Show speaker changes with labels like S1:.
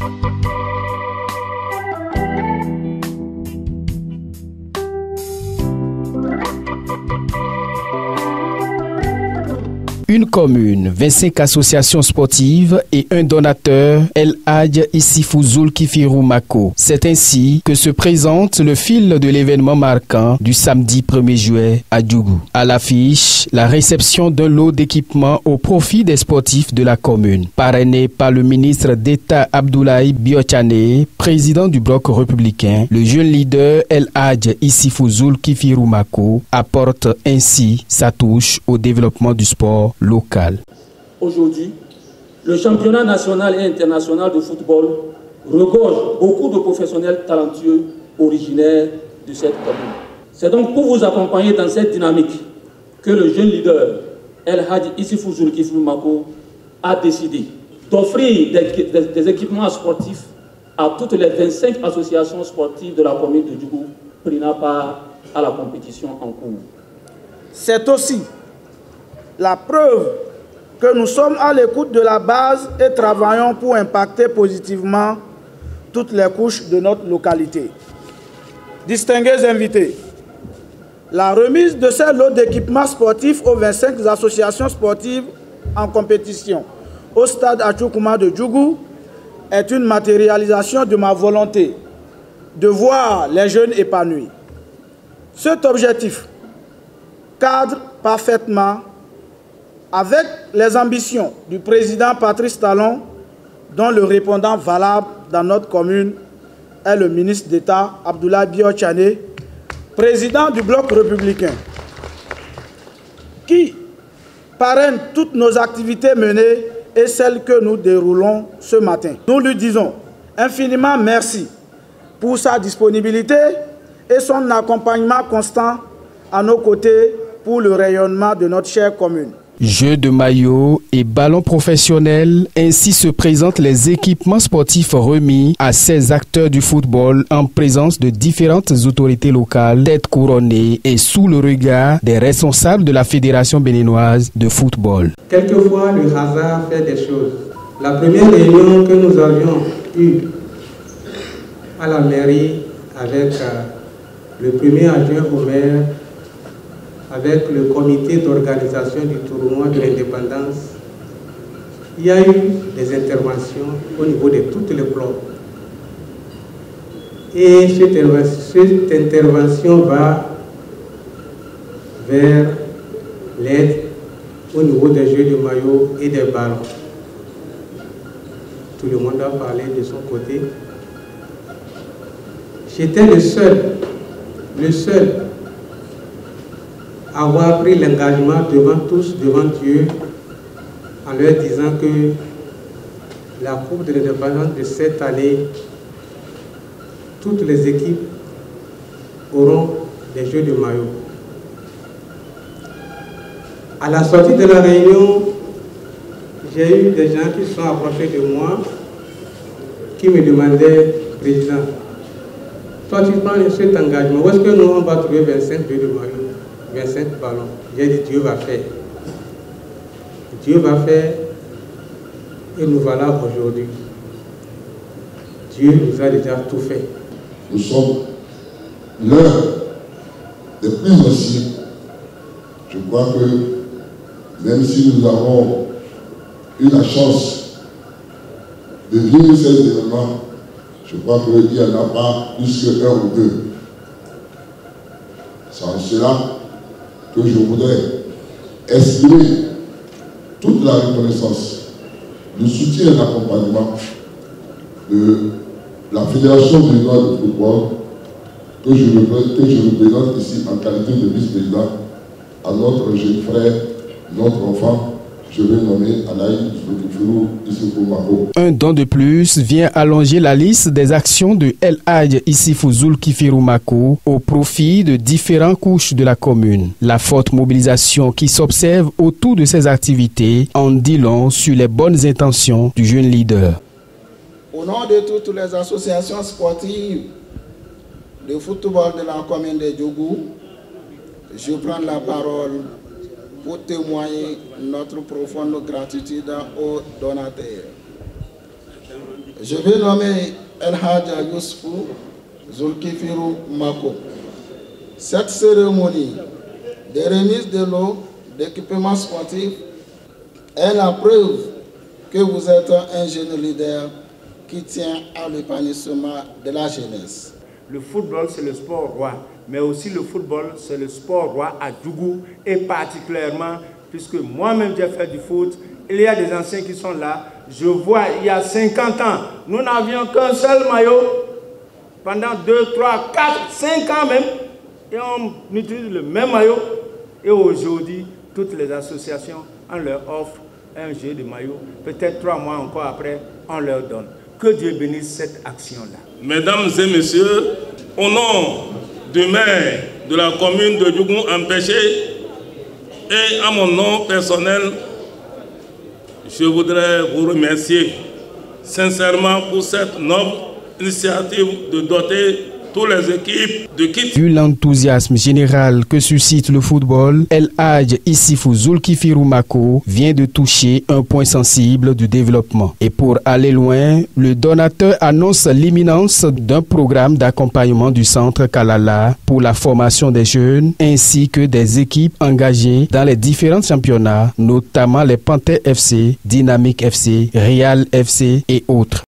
S1: Música Une commune, 25 associations sportives et un donateur, El Hadj Issifouzoul Kifirou Mako. C'est ainsi que se présente le fil de l'événement marquant du samedi 1er juillet à Djougou. À l'affiche, la réception d'un lot d'équipements au profit des sportifs de la commune. Parrainé par le ministre d'État Abdoulaye Biochane, président du bloc républicain, le jeune leader El Hadj Issifouzoul Kifirou Mako apporte ainsi sa touche au développement du sport local.
S2: Aujourd'hui, le championnat national et international de football regorge beaucoup de professionnels talentueux originaires de cette commune. C'est donc pour vous accompagner dans cette dynamique que le jeune leader El Hadji Issifou Mako a décidé d'offrir des, des- des équipements sportifs à toutes les 25 associations sportives de la commune de Djougou prenant part à la compétition en cours.
S3: C'est aussi la preuve que nous sommes à l'écoute de la base et travaillons pour impacter positivement toutes les couches de notre localité. Distingués invités, la remise de ces lots d'équipements sportifs aux 25 associations sportives en compétition au stade Achoukouma de Djougou est une matérialisation de ma volonté de voir les jeunes épanouis. Cet objectif cadre parfaitement avec les ambitions du président Patrice Talon, dont le répondant valable dans notre commune est le ministre d'État Abdoulaye Biochane, président du bloc républicain, qui parraine toutes nos activités menées et celles que nous déroulons ce matin. Nous lui disons infiniment merci pour sa disponibilité et son accompagnement constant à nos côtés pour le rayonnement de notre chère commune.
S1: Jeux de maillot et ballons professionnels, ainsi se présentent les équipements sportifs remis à ces acteurs du football en présence de différentes autorités locales, tête couronnée et sous le regard des responsables de la Fédération béninoise de football.
S4: Quelquefois, le hasard fait des choses. La première réunion que nous avions eue à la mairie avec euh, le premier adjoint au maire, avec le comité d'organisation du tournoi de l'indépendance, il y a eu des interventions au niveau de toutes les clubs. Et cette, interve- cette intervention va vers l'aide au niveau des jeux de maillot et des ballons. Tout le monde a parlé de son côté. J'étais le seul, le seul avoir pris l'engagement devant tous, devant Dieu, en leur disant que la Coupe de l'indépendance de cette année, toutes les équipes auront des jeux de maillot. À la sortie de la réunion, j'ai eu des gens qui se sont approchés de moi, qui me demandaient, Président, toi tu prends cet engagement, où est-ce que nous on va trouver 25 jeux de maillot, 25 ballons J'ai Dieu va faire. Dieu va faire, et nous voilà aujourd'hui. Dieu nous a déjà tout fait.
S5: Nous sommes l'un des plus anciens. Je crois que même si nous avons eu la chance de vivre ces événements, je crois qu'il n'y en a pas plus qu'un ou deux. En cela que je voudrais exprimer toute la reconnaissance, le soutien et l'accompagnement de la Fédération béninoise de football que je représente ici en qualité de vice-président à notre jeune frère, notre enfant, je vais nommer.
S1: Un don de plus vient allonger la liste des actions de El Hadj Issifouzoul Kifirumako au profit de différentes couches de la commune. La forte mobilisation qui s'observe autour de ces activités en dit long sur les bonnes intentions du jeune leader.
S6: Au nom de toutes les associations sportives de football de la commune de Djougou, je prends la parole pour témoigner notre profonde gratitude aux donateurs. Je vais nommer El Hadja Yousfou Zulkifiru Mako. Cette cérémonie de remise de l'eau, d'équipements sportifs, est la preuve que vous êtes un jeune leader qui tient à l'épanouissement de la jeunesse.
S7: Le football, c'est le sport roi, mais aussi le football, c'est le sport roi à Djougou, et particulièrement, puisque moi-même j'ai fait du foot, il y a des anciens qui sont là. Je vois, il y a 50 ans, nous n'avions qu'un seul maillot pendant 2, 3, 4, 5 ans même, et on utilise le même maillot. Et aujourd'hui, toutes les associations, on leur offre un jeu de maillot. Peut-être trois mois encore après, on leur donne. Que Dieu bénisse cette action-là.
S8: Mesdames et messieurs, au nom du maire de la commune de Djougou Empêché et à mon nom personnel, je voudrais vous remercier sincèrement pour cette noble initiative de doter
S1: Vu l'enthousiasme général que suscite le football, El Hadj Issifou Zulkifirou Mako vient de toucher un point sensible du développement. Et pour aller loin, le donateur annonce l'imminence d'un programme d'accompagnement du centre Kalala pour la formation des jeunes ainsi que des équipes engagées dans les différents championnats, notamment les Panthers FC, Dynamique FC, Real FC et autres.